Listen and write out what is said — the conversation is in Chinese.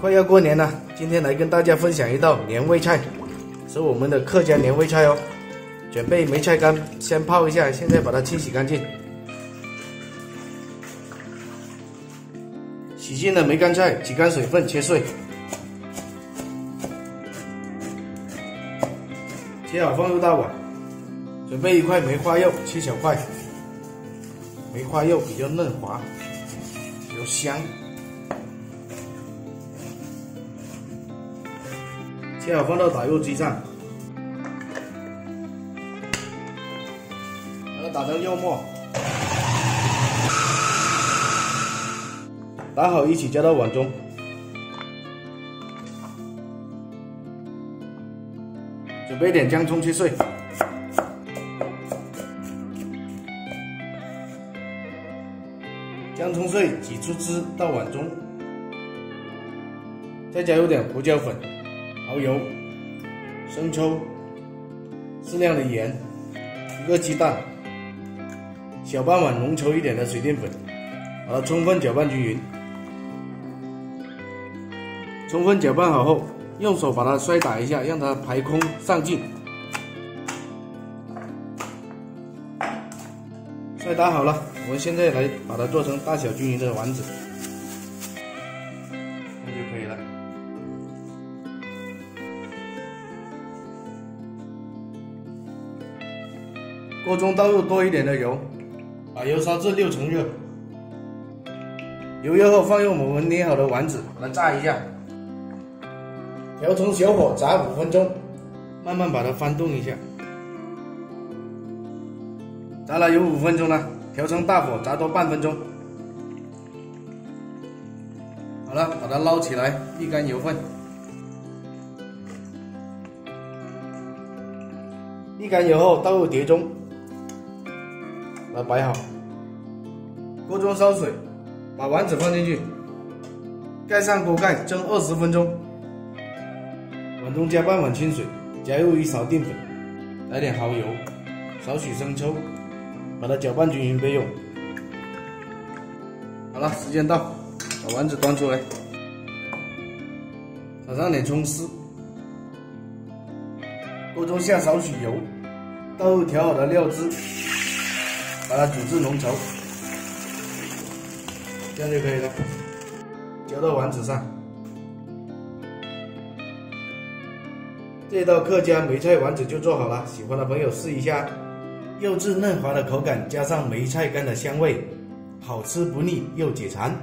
快要过年了，今天来跟大家分享一道年味菜，是我们的客家年味菜哦。准备梅菜干，先泡一下，现在把它清洗干净。洗净的梅干菜，挤干水分，切碎。切好放入大碗。准备一块梅花肉，切小块。梅花肉比较嫩滑，又香。切好放到打肉机上，把它打成肉末，打好一起加到碗中，准备点姜葱切碎，姜葱碎挤出汁到碗中，再加入点胡椒粉。蚝油、生抽、适量的盐，一个鸡蛋，小半碗浓稠一点的水淀粉，把它充分搅拌均匀。充分搅拌好后，用手把它摔打一下，让它排空上劲。摔打好了，我们现在来把它做成大小均匀的丸子。那就可以了锅中倒入多一点的油，把油烧至六成热。油热后，放入我们捏好的丸子，把它炸一下，调成小火炸五分钟，慢慢把它翻动一下。炸了有五分钟了，调成大火炸多半分钟。好了，把它捞起来，沥干油分。沥干油后，倒入碟中。它摆好，锅中烧水，把丸子放进去，盖上锅盖蒸二十分钟。碗中加半碗清水，加入一勺淀粉，来点蚝油，少许生抽，把它搅拌均匀备用。好了，时间到，把丸子端出来，撒上点葱丝，锅中下少许油，倒入调好的料汁。把它煮至浓稠，这样就可以了。浇到丸子上，这道客家梅菜丸子就做好了。喜欢的朋友试一下，肉质嫩滑的口感，加上梅菜干的香味，好吃不腻又解馋。